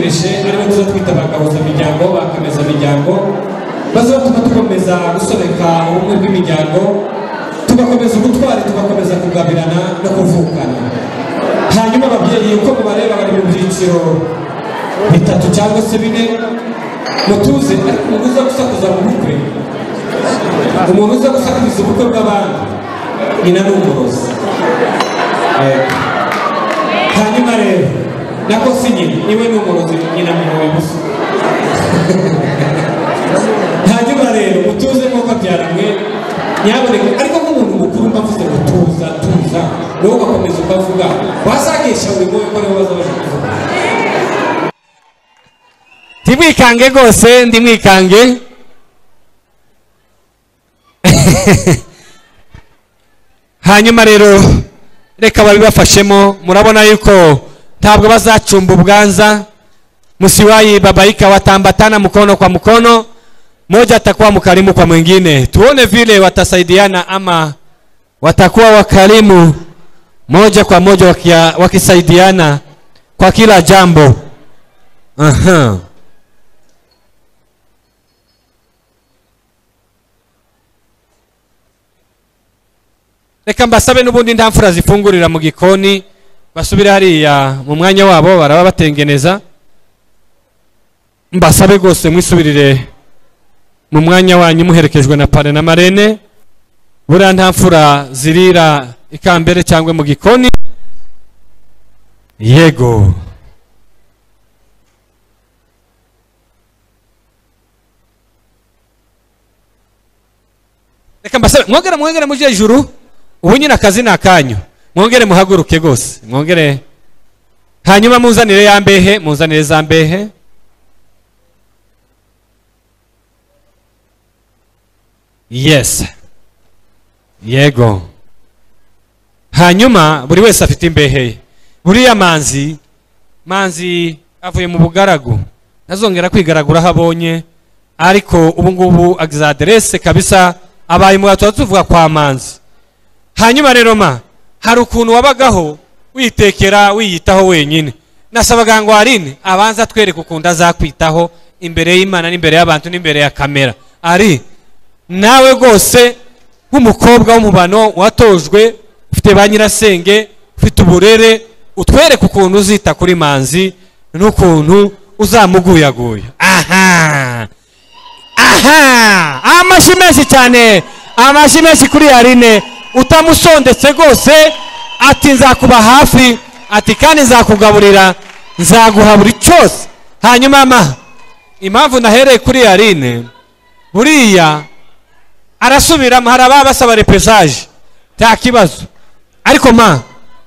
Dutegereje ari bo tuza twita bagahuza imiryango bakameza imiryango bazatuma dukomeza gusobeka ubumwe bw'imiryango tugakomeza ubutwari tugakomeza kugabirana no kuvukana hanyuma ababyeyi uko mubareba bari mu byiciro bitatu cyangwa se bine mutuze ariko umuntu uza gusakuza mu bukwe umuntu uza gusakuriza ubukwe bw'abandi nyina ni umurozi Yego. hanyuma rero nako si nyina ni we ni umurozi nyina muhoye gusa. Hanyuma rero mutuze nk'uko byaramwe nyaboneka ariko nk'umuntu mukuru mba mvuze ngo tuza tuza wowe ugakomeza ukavuga wasagisha buri muntu ko ni we baza baje kuvuga. Ntimwikange rwose ndimwikange. Hanyuma rero reka babibafashemo murabona yuko ntabwo bazacumba ubwanza. Musiwayi babaika watambatana mkono kwa mkono moja atakuwa mkarimu kwa mwingine. Tuone vile watasaidiana ama watakuwa wakarimu moja kwa moja wakisaidiana kwa kila jambo. Aha. reka mbasabe n'ubundi nta mfura zifungurira mu gikoni basubire hariya mu mwanya wabo baraba batengeneza mbasabe rwose mwisubirire mu mwanya wanyu muherekejwe na pare na marene. Buriya nta mfura zirira ikambere cyangwa mu gikoni. Yego. Reka mbasabe mwongere mwongere mujye hejuru. Ubu nyine akazi ni akanyu. Mwongere muhaguruke rwose mwongere hanyuma muzanire ya mbehe muzanire za mbehe. Yes. Yego. Hanyuma buri wese afite imbehe ye. Buriya manzi manzi avuye mu bugaragu. Ntazongera kwigaragura aho abonye. Ariko ubu ngubu agize aderese kabisa abaye mu tuba tuvuga kwa manzi. Hanyuma rero ma hari ukuntu wabagaho witekera wiyitaho wenyine. Nasabaga ngo arine abanza atwereke ukuntu azakwitaho imbere y'imana n'imbere y'abantu n'imbere ya kamera. Ari nawe rwose nk'umukobwa w'umubano watojwe ufite ba nyirasenge ufite uburere utwereke ukuntu uzita kuri manzi n'ukuntu uzamuguyaguya. Aha! Aha! Amashyi menshi cyane! Amashyi menshi kuri yarine utamusondetse rwose ati nzakuba hafi ati kandi nzakugaburira nzaguha buri cyose. Hanyuma ma impamvu nahereye kuri yarine buriya arasubiramo hari ababa basaba repesaje nta kibazo. Ariko ma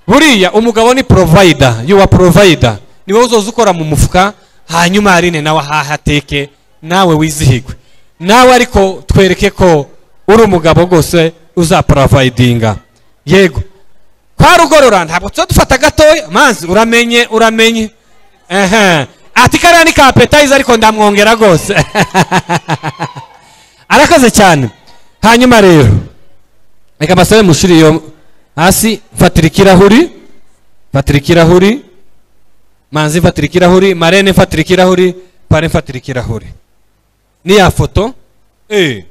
buriya umugabo ni porovayida yuwa porovayida ni wowe uzoza ukora mu mufuka hanyuma yarine nawe ahahateke nawe wizihigwe. Nawe ariko twereke ko uri umugabo rwose uzaporovayidinga yego. Kwa rugorora ntabwo tuba dufata gatoya. Mazi uramenye uramenye. Ehe. Ati kariya ni ka apetayiza ariko ndamwongera rwose. Arakoze cyane. Hanyuma rero reka mbasabe mushiri iyo hasi. Fatira ikirahuri. Fatira ikirahuri. Manzi fatira ikirahuri. Marene fatira ikirahuri. Pare fatira ikirahuri. Ni ya foto? Eh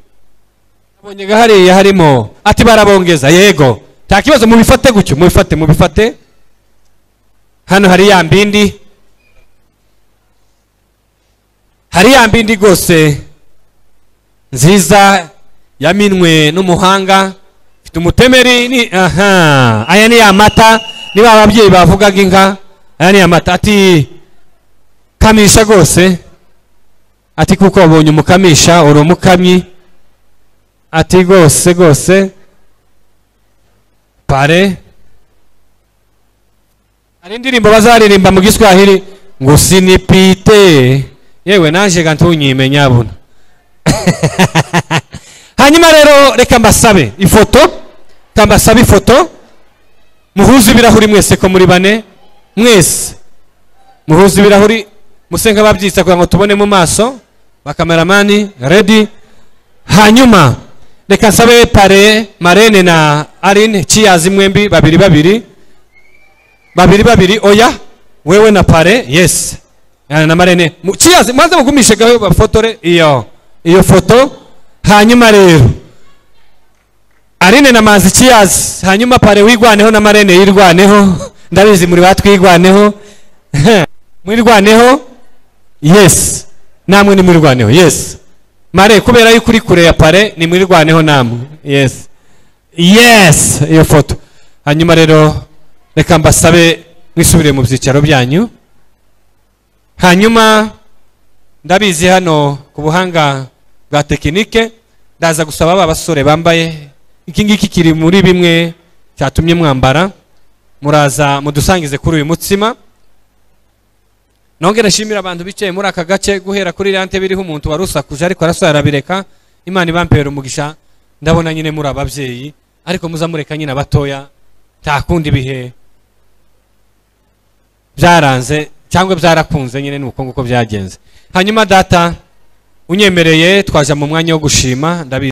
nabonye hariya harimo. Ati barabongeza yego. Nta kibazo mubifate gutyo. Mubifate mubifate. Hano hari ya mbindi. Hari ya mbindi rwose. Nziza yaminwe n'umuhanga. Ifite umutemeri ni aha. Aya ni ya mata. Niba ababyeyi bavugaga inka. Aya ni ya mata. Ati kamisha rwose. Ati kuko wabonye umukamisha uri umukamyi. Ati rwose rwose pare. Hari indirimbo bazaririmba mu giswahili ngo sinipite. Yewe naje ga ntunyime nyabuna. Hanyuma rero reka mbasabe ifoto reka mbasabe ifoto. Muhuze ibirahuri mwese ko muri bane mwese. Muhuze ibirahuri muse nk'ababyitsa kugira ngo tubone mu maso. Bakameramani redi hanyuma reka nsabe pare marene na arine ciyazi mwembi babiri babiri. Babiri babiri oya wewe na pare yes. Na marene ciyazi mwanze mugumishe gaho bafotore iyo iyo foto. Hanyuma rero arine na manzi ciyazi hanyuma pare wigwaneho na marene yirwaneho. Ndabizi muri batwigwaneho mwirwaneho? Yes. Namwe ni mwirwaneho yes. Mare kubera yuko uri kure ya pare ni mwirwaneho namwe. Yes. Yes iyo foto. Hanyuma rero reka mbasabe mwisubire mu byicaro byanyu. Hanyuma ndabizi hano ku buhanga bwa tekinike ndaza gusaba ba basore bambaye iki ngiki kiri muri bimwe cyatumye mwambara. Muraza mudusangize kuri uyu mutsima. Nongere nshimira abantu bicaye muri aka gace guhera kuri iriya ntebe iriho umuntu wari usakuje ariko arasohora arabireka imana ibampera umugisha. Ndabona nyine muri ababyeyi ariko muzamureka nyine abatoya nta kundi bihe byaranze cyangwa byarakunze nyine ni uko nguko byagenze. Hanyuma data unyemereye twaje mu mwanya wo gushima. Ndabizi